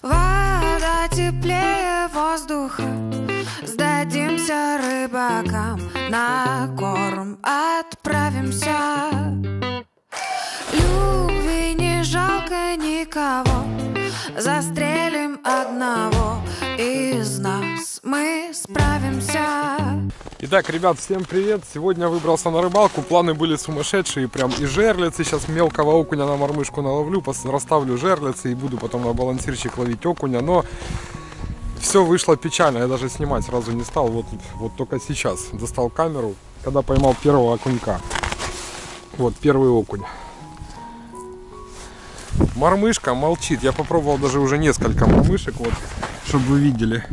Вода теплее воздуха. Сдадимся рыбакам На корм. Отправимся. Любви не жалко никого. Застрелим одного Из нас. Мы справимся Итак, ребят, всем привет! Сегодня выбрался на рыбалку, планы были сумасшедшие, прям и жерлицы, сейчас мелкого окуня на мормышку наловлю, расставлю жерлицы и буду потом на балансирчик ловить окуня, но все вышло печально, я даже снимать сразу не стал, вот, вот только сейчас достал камеру, когда поймал первого окунька. Вот первый окунь. Мормышка молчит, я попробовал даже уже несколько мормышек, вот, чтобы вы видели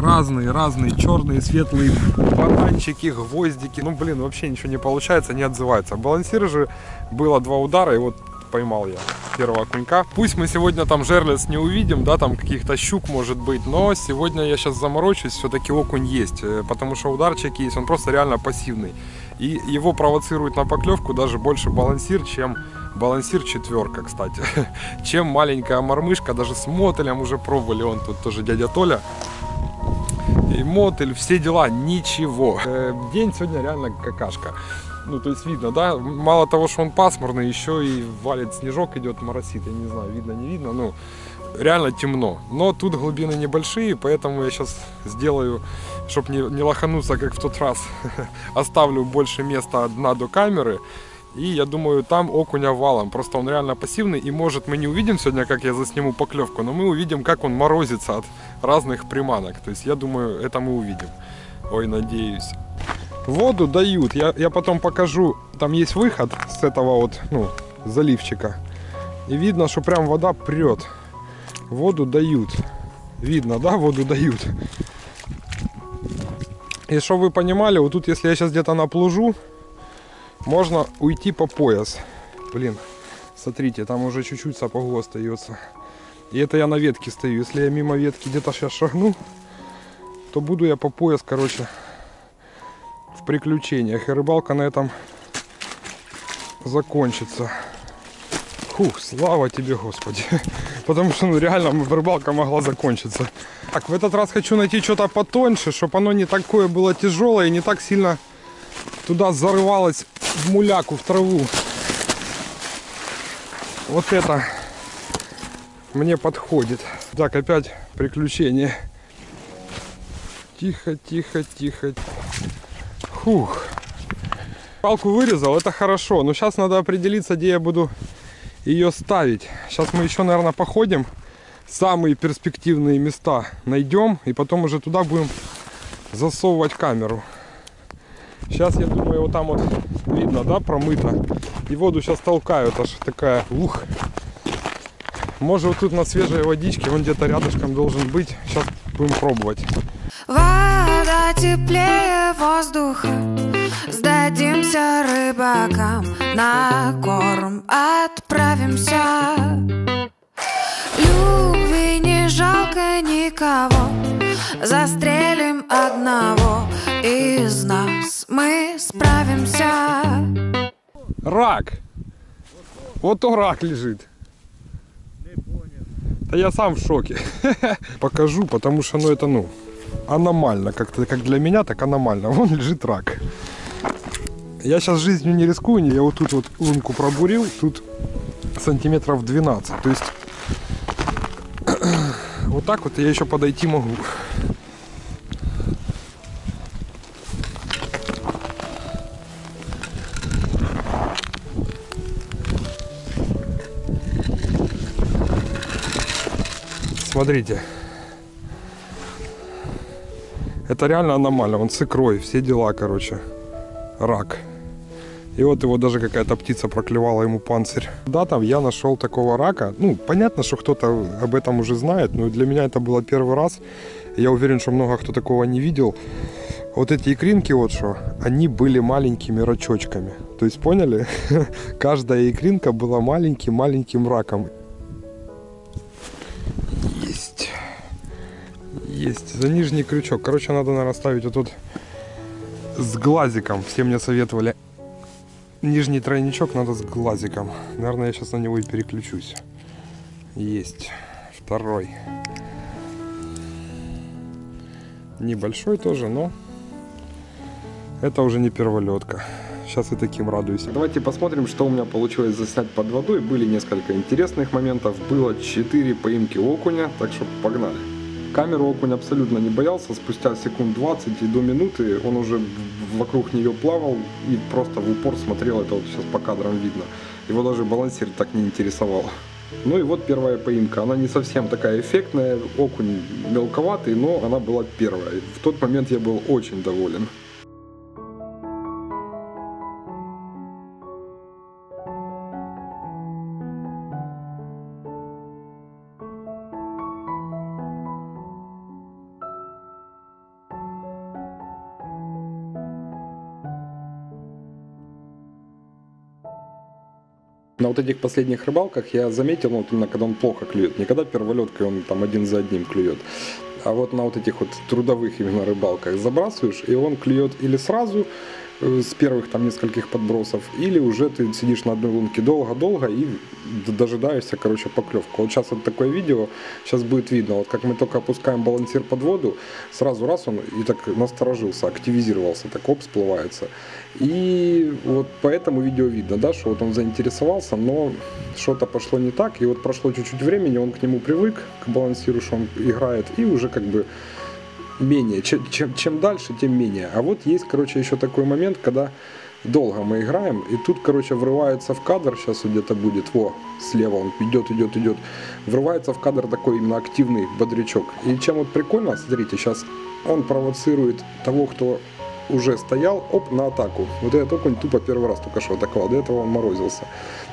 разные, разные, черные, светлые батанчики, гвоздики. Ну, блин, вообще ничего не получается, не отзывается. Балансир же было два удара, и вот поймал я первого окунька. Пусть мы сегодня там жерлиц не увидим, да, там каких-то щук может быть, но сегодня я сейчас заморочусь, все-таки окунь есть, э, потому что ударчик есть, он просто реально пассивный. И его провоцирует на поклевку даже больше балансир, чем балансир четверка, кстати, чем маленькая мормышка, даже с мотелем уже пробовали, он тут тоже дядя Толя и мотель, все дела, ничего. Э, День сегодня реально какашка. Ну, то есть видно, да, мало того, что он пасмурный, еще и валит снежок, идет моросит, я не знаю, видно, не видно, ну, реально темно. Но тут глубины небольшие, поэтому я сейчас сделаю, чтобы не, не лохануться, как в тот раз, оставлю больше места дна до камеры, и я думаю, там окуня валом. Просто он реально пассивный. И может мы не увидим сегодня, как я засниму поклевку, но мы увидим, как он морозится от разных приманок. То есть я думаю, это мы увидим. Ой, надеюсь. Воду дают. Я, я потом покажу. Там есть выход с этого вот, ну, заливчика. И видно, что прям вода прет. Воду дают. Видно, да, воду дают. И чтобы вы понимали, вот тут, если я сейчас где-то наплужу, можно уйти по пояс. Блин, смотрите, там уже чуть-чуть сапогу остается. И это я на ветке стою. Если я мимо ветки где-то сейчас шагну, то буду я по пояс, короче, в приключениях. И рыбалка на этом закончится. Фух, слава тебе, Господи. Потому что, ну, реально, рыбалка могла закончиться. Так, в этот раз хочу найти что-то потоньше, чтобы оно не такое было тяжелое и не так сильно туда зарывалось в муляку, в траву. Вот это мне подходит. Так, опять приключение. Тихо, тихо, тихо. Фух. Палку вырезал, это хорошо. Но сейчас надо определиться, где я буду ее ставить. Сейчас мы еще, наверное, походим. Самые перспективные места найдем. И потом уже туда будем засовывать камеру. Сейчас, я думаю, вот там вот видно, да, промыто. И воду сейчас толкают, аж такая, ух. Может, вот тут на свежей водичке, он где-то рядышком должен быть. Сейчас будем пробовать. Вода теплее воздуха Сдадимся рыбакам На корм отправимся Любви не жалко никого Застрелим одного Из нас справимся Рак! Вот то рак лежит. Да я сам в шоке. Покажу, потому что, ну, это, ну, аномально. Как-то, как для меня, так аномально. Вон лежит рак. Я сейчас жизнью не рискую. Я вот тут вот лунку пробурил. Тут сантиметров 12. То есть, вот так вот я еще подойти могу. Смотрите. Это реально аномально. Он с икрой, все дела, короче. Рак. И вот его даже какая-то птица проклевала ему панцирь. Да, там я нашел такого рака. Ну, понятно, что кто-то об этом уже знает, но для меня это было первый раз. Я уверен, что много кто такого не видел. Вот эти икринки, вот что, они были маленькими рачочками. То есть, поняли? Каждая икринка была маленьким-маленьким раком. Есть. За нижний крючок. Короче, надо, наверное, ставить вот тут с глазиком. Все мне советовали. Нижний тройничок надо с глазиком. Наверное, я сейчас на него и переключусь. Есть. Второй. Небольшой тоже, но это уже не перволетка. Сейчас и таким радуюсь. Давайте посмотрим, что у меня получилось заснять под водой. Были несколько интересных моментов. Было 4 поимки окуня, так что погнали. Камеру окунь абсолютно не боялся. Спустя секунд 20 и до минуты он уже вокруг нее плавал и просто в упор смотрел. Это вот сейчас по кадрам видно. Его даже балансир так не интересовал. Ну и вот первая поимка. Она не совсем такая эффектная, окунь мелковатый, но она была первая. В тот момент я был очень доволен. На вот этих последних рыбалках я заметил, ну, вот именно когда он плохо клюет, не когда перволеткой он там один за одним клюет, а вот на вот этих вот трудовых именно рыбалках забрасываешь, и он клюет или сразу, с первых там нескольких подбросов, или уже ты сидишь на одной лунке долго-долго и дожидаешься, короче, поклевку. Вот сейчас вот такое видео, сейчас будет видно, вот как мы только опускаем балансир под воду, сразу раз он и так насторожился, активизировался, так оп, всплывается. И вот по этому видео видно, да, что вот он заинтересовался, но что-то пошло не так, и вот прошло чуть-чуть времени, он к нему привык, к балансиру, что он играет, и уже как бы менее. Чем, чем, чем дальше, тем менее. А вот есть, короче, еще такой момент, когда долго мы играем, и тут, короче, врывается в кадр, сейчас где-то будет, во, слева он идет, идет, идет, врывается в кадр такой именно активный бодрячок. И чем вот прикольно, смотрите, сейчас он провоцирует того, кто уже стоял, оп, на атаку. Вот этот окунь тупо первый раз только что атаковал, до этого он морозился.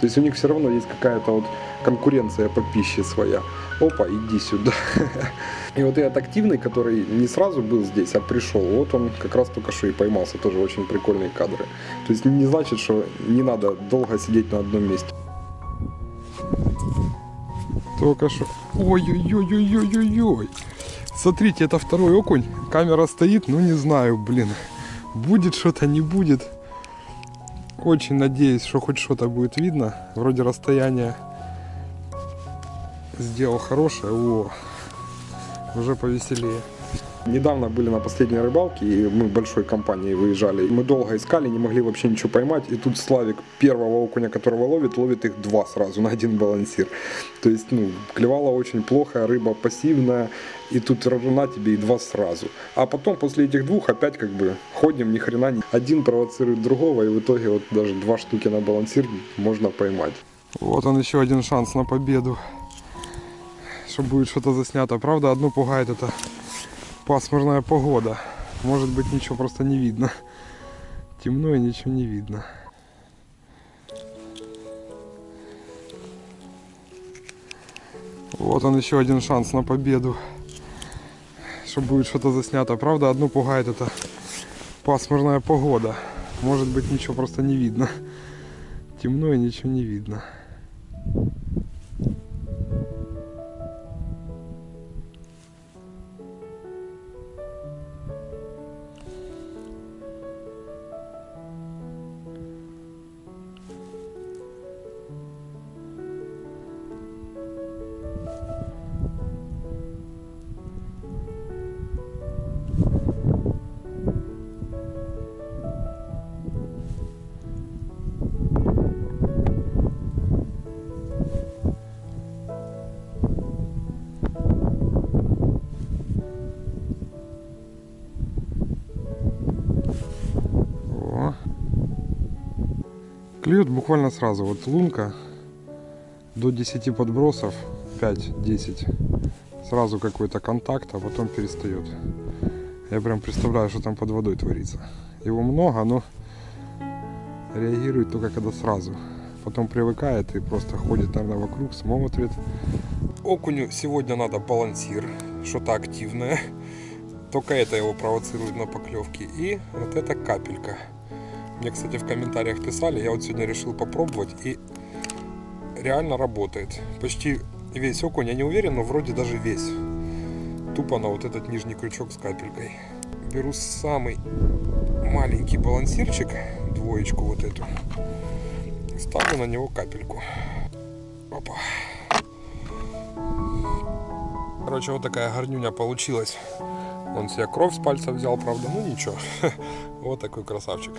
То есть у них все равно есть какая-то вот конкуренция по пище своя. Опа, иди сюда. И вот этот активный, который не сразу был здесь, а пришел, вот он как раз только что и поймался. Тоже очень прикольные кадры. То есть не значит, что не надо долго сидеть на одном месте. Только что... Ой-ой-ой-ой-ой-ой-ой. Смотрите, это второй окунь. Камера стоит, ну не знаю, блин. Будет что-то, не будет. Очень надеюсь, что хоть что-то будет видно. Вроде расстояние сделал хорошее. О, уже повеселее. Недавно были на последней рыбалке, и мы большой компанией выезжали. Мы долго искали, не могли вообще ничего поймать. И тут Славик первого окуня, которого ловит, ловит их два сразу на один балансир. То есть, ну, клевала очень плохо, рыба пассивная. И тут на тебе и два сразу. А потом после этих двух опять как бы ходим, ни хрена не. Один провоцирует другого, и в итоге вот даже два штуки на балансир можно поймать. Вот он еще один шанс на победу что будет что-то заснято. Правда, одну пугает это пасмурная погода. Может быть ничего просто не видно. Темно и ничего не видно. Вот он еще один шанс на победу. Что будет что-то заснято. Правда, одну пугает это пасмурная погода. Может быть ничего просто не видно. Темно и ничего не видно. Клюет буквально сразу. Вот лунка до 10 подбросов, 5-10. Сразу какой-то контакт, а потом перестает. Я прям представляю, что там под водой творится. Его много, но реагирует только когда сразу. Потом привыкает и просто ходит, наверное, вокруг, смотрит. Окуню сегодня надо балансир, что-то активное. Только это его провоцирует на поклевки. И вот эта капелька. Мне, кстати, в комментариях писали, я вот сегодня решил попробовать и реально работает. Почти весь окунь, я не уверен, но вроде даже весь. Тупо на вот этот нижний крючок с капелькой. Беру самый маленький балансирчик, двоечку вот эту, ставлю на него капельку. Опа. Короче, вот такая горнюня получилась. Он себе кровь с пальца взял, правда, ну ничего. Вот такой красавчик.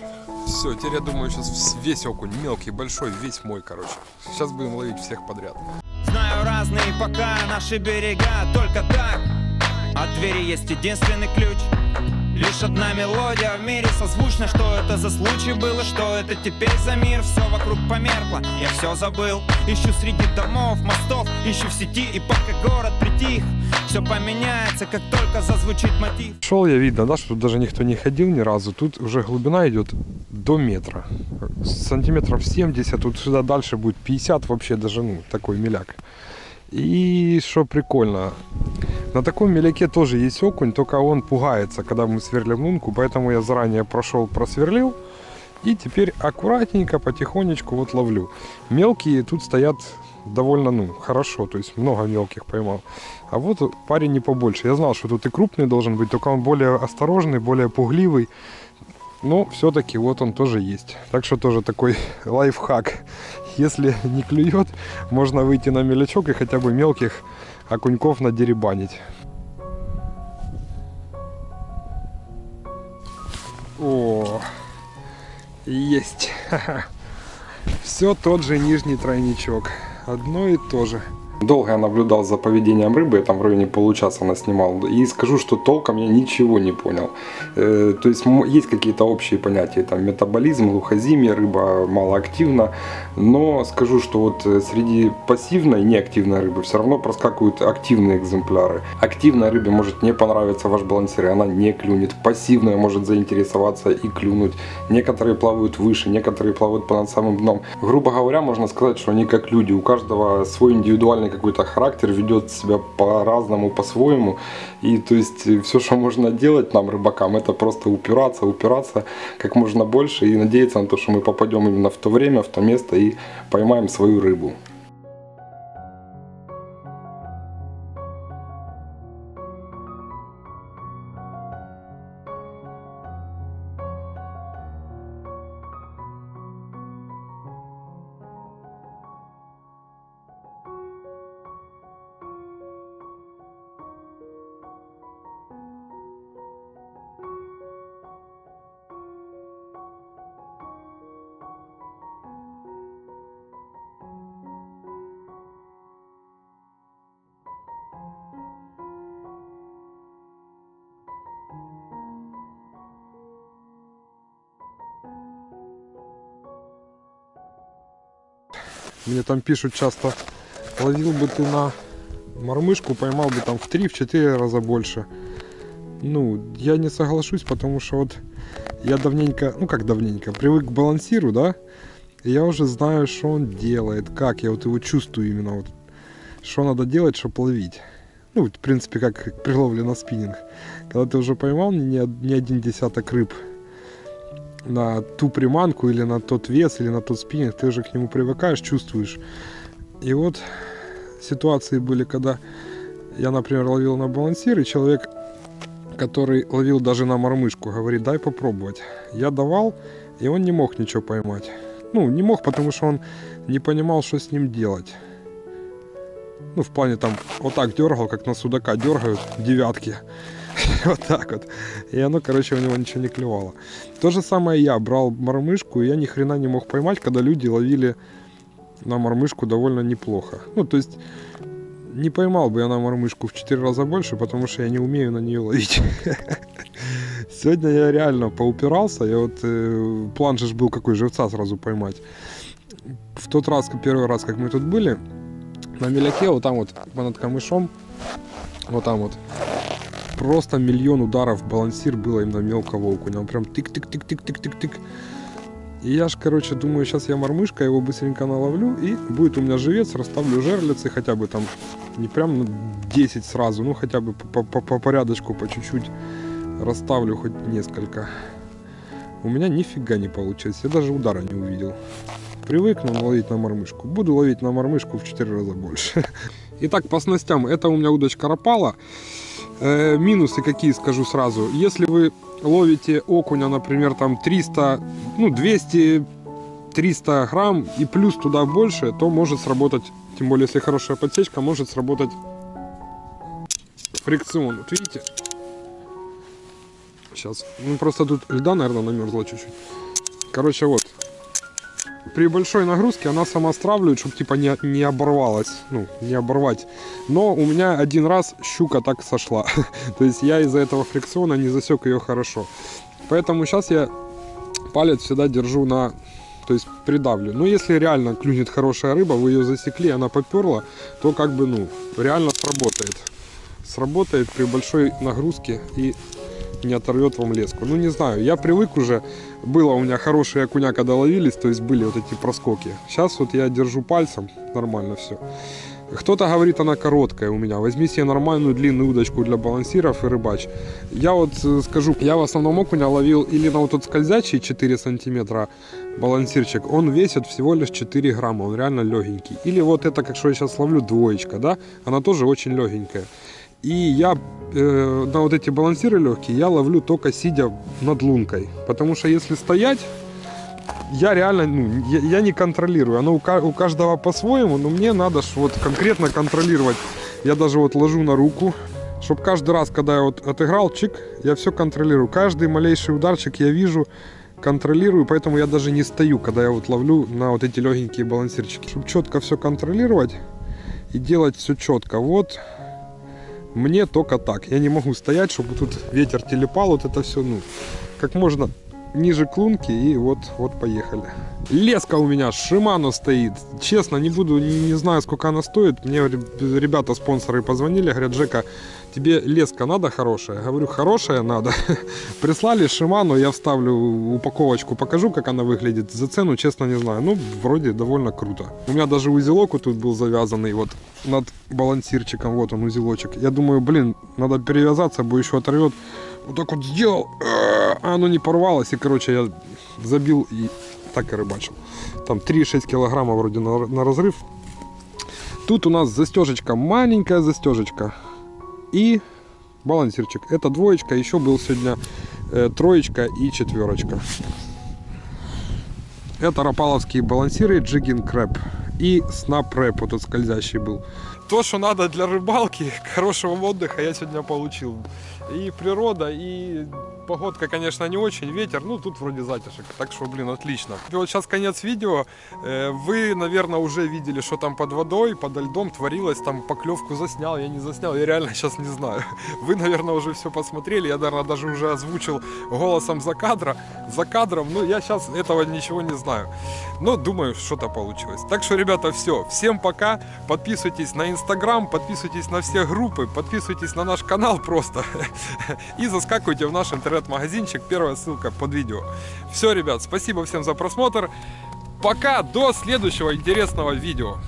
Все, теперь я думаю, сейчас весь окунь, мелкий, большой, весь мой, короче. Сейчас будем ловить всех подряд. Знаю разные пока наши берега Только так от двери есть единственный ключ Лишь одна мелодия в мире созвучна Что это за случай было, что это теперь за мир Все вокруг померкло, я все забыл Ищу среди домов, мостов, ищу в сети И пока город притих, все поменяется Как только зазвучит мотив Шел я, видно, да, что тут даже никто не ходил ни разу. Тут уже глубина идет до метра. Сантиметров 70, тут сюда дальше будет 50, вообще даже, ну, такой меляк. И что прикольно, на таком меляке тоже есть окунь, только он пугается, когда мы сверлим лунку, поэтому я заранее прошел, просверлил. И теперь аккуратненько, потихонечку вот ловлю. Мелкие тут стоят довольно, ну, хорошо, то есть много мелких поймал. А вот парень не побольше. Я знал, что тут и крупный должен быть, только он более осторожный, более пугливый. Но все-таки вот он тоже есть. Так что тоже такой лайфхак. Если не клюет, можно выйти на мелячок и хотя бы мелких окуньков надеребанить. О, есть. Все тот же нижний тройничок. Одно и то же. Долго я наблюдал за поведением рыбы, я там в районе получаса наснимал, и скажу, что толком я ничего не понял. Э, то есть есть какие-то общие понятия, там метаболизм, глухозимие, рыба малоактивна, но скажу, что вот э, среди пассивной и неактивной рыбы все равно проскакивают активные экземпляры. Активной рыбе может не понравиться ваш балансир, и она не клюнет. Пассивная может заинтересоваться и клюнуть. Некоторые плавают выше, некоторые плавают по над самым дном. Грубо говоря, можно сказать, что они как люди, у каждого свой индивидуальный какой-то характер, ведет себя по-разному, по-своему. И то есть все, что можно делать нам, рыбакам, это просто упираться, упираться как можно больше и надеяться на то, что мы попадем именно в то время, в то место и поймаем свою рыбу. Мне там пишут часто, ловил бы ты на мормышку, поймал бы там в 3-4 раза больше. Ну, я не соглашусь, потому что вот я давненько, ну как давненько, привык к балансиру, да, я уже знаю, что он делает, как, я вот его чувствую именно, вот, что надо делать, чтобы ловить. Ну, в принципе, как при ловле на спиннинг. Когда ты уже поймал не, не один десяток рыб, на ту приманку или на тот вес или на тот спиннинг, ты уже к нему привыкаешь, чувствуешь. И вот ситуации были, когда я, например, ловил на балансир, и человек, который ловил даже на мормышку, говорит, дай попробовать. Я давал, и он не мог ничего поймать. Ну, не мог, потому что он не понимал, что с ним делать. Ну, в плане там, вот так дергал, как на судака дергают девятки. вот так вот. И оно, короче, у него ничего не клевало. То же самое я брал мормышку, и я ни хрена не мог поймать, когда люди ловили на мормышку довольно неплохо. Ну, то есть, не поймал бы я на мормышку в 4 раза больше, потому что я не умею на нее ловить. Сегодня я реально поупирался. Я вот э, план же был какой живца сразу поймать. В тот раз, первый раз, как мы тут были, на меляке, вот там вот над камышом, вот там вот, просто миллион ударов балансир было именно мелкого окуня. Он прям тык-тык-тык-тык-тык-тык-тык. И я ж, короче, думаю, сейчас я мормышка, его быстренько наловлю, и будет у меня живец, расставлю жерлицы, хотя бы там, не прям на 10 сразу, ну хотя бы по, по, по порядочку, по чуть-чуть расставлю хоть несколько. У меня нифига не получилось, я даже удара не увидел. Привыкну ловить на мормышку, буду ловить на мормышку в 4 раза больше. Итак, по снастям, это у меня удочка Рапала. Э, минусы какие скажу сразу. Если вы ловите окуня, например, там 300, ну 200, 300 грамм и плюс туда больше, то может сработать, тем более если хорошая подсечка, может сработать фрикцион. Вот видите? Сейчас. Ну просто тут льда, наверное, намерзла чуть-чуть. Короче, вот. При большой нагрузке она сама стравливает, чтобы типа не, не оборвалась. Ну, не оборвать. Но у меня один раз щука так сошла. То есть я из-за этого фрикциона не засек ее хорошо. Поэтому сейчас я палец всегда держу на то есть придавлю. Но если реально клюнет хорошая рыба, вы ее засекли, она поперла, то как бы, ну, реально сработает. Сработает при большой нагрузке и не оторвет вам леску. Ну, не знаю, я привык уже, было у меня хорошие окуня, когда ловились, то есть были вот эти проскоки. Сейчас вот я держу пальцем, нормально все. Кто-то говорит, она короткая у меня. Возьми себе нормальную длинную удочку для балансиров и рыбач. Я вот э, скажу, я в основном окуня ловил или на вот тот скользячий 4 сантиметра балансирчик. Он весит всего лишь 4 грамма, он реально легенький. Или вот это, как что я сейчас ловлю, двоечка, да? Она тоже очень легенькая. И я э, на вот эти балансиры легкие я ловлю только сидя над лункой. Потому что если стоять, я реально, ну, я, я не контролирую. Оно у, у каждого по-своему, но мне надо ж вот конкретно контролировать. Я даже вот ложу на руку, чтобы каждый раз, когда я вот отыграл чик, я все контролирую. Каждый малейший ударчик я вижу, контролирую, поэтому я даже не стою, когда я вот ловлю на вот эти легенькие балансирчики. Чтобы четко все контролировать и делать все четко. Вот мне только так. Я не могу стоять, чтобы тут ветер телепал, вот это все, ну, как можно ниже клунки и вот, вот поехали. Леска у меня Шимано стоит. Честно, не буду, не, не знаю, сколько она стоит. Мне ребята, спонсоры позвонили, говорят, Жека, тебе леска надо хорошая? Говорю, хорошая надо. Прислали Шимано, я вставлю упаковочку, покажу, как она выглядит. За цену, честно, не знаю. Ну, вроде довольно круто. У меня даже узелок вот тут был завязанный вот над балансирчиком. Вот он, узелочек. Я думаю, блин, надо перевязаться, бо еще оторвет. Вот так вот сделал, а оно не порвалось. И, короче, я забил и так и рыбачил. Там 3,6 килограмма вроде на, на разрыв. Тут у нас застежечка, маленькая застежечка. И балансирчик. Это двоечка, еще был сегодня э, троечка и четверочка. Это рапаловские балансиры Jigging Crab и Snap Rap, вот этот скользящий был. То, что надо для рыбалки, хорошего отдыха я сегодня получил. И природа, и Погодка, конечно, не очень, ветер, ну тут вроде затяжек, так что, блин, отлично. И вот сейчас конец видео, э, вы, наверное, уже видели, что там под водой, под льдом творилось, там поклевку заснял, я не заснял, я реально сейчас не знаю. Вы, наверное, уже все посмотрели, я, наверное, даже уже озвучил голосом за кадра, за кадром, ну я сейчас этого ничего не знаю. Но думаю, что-то получилось. Так что, ребята, все, всем пока, подписывайтесь на инстаграм, подписывайтесь на все группы, подписывайтесь на наш канал просто и заскакивайте в наш интернет интернет-магазинчик. Первая ссылка под видео. Все, ребят, спасибо всем за просмотр. Пока, до следующего интересного видео.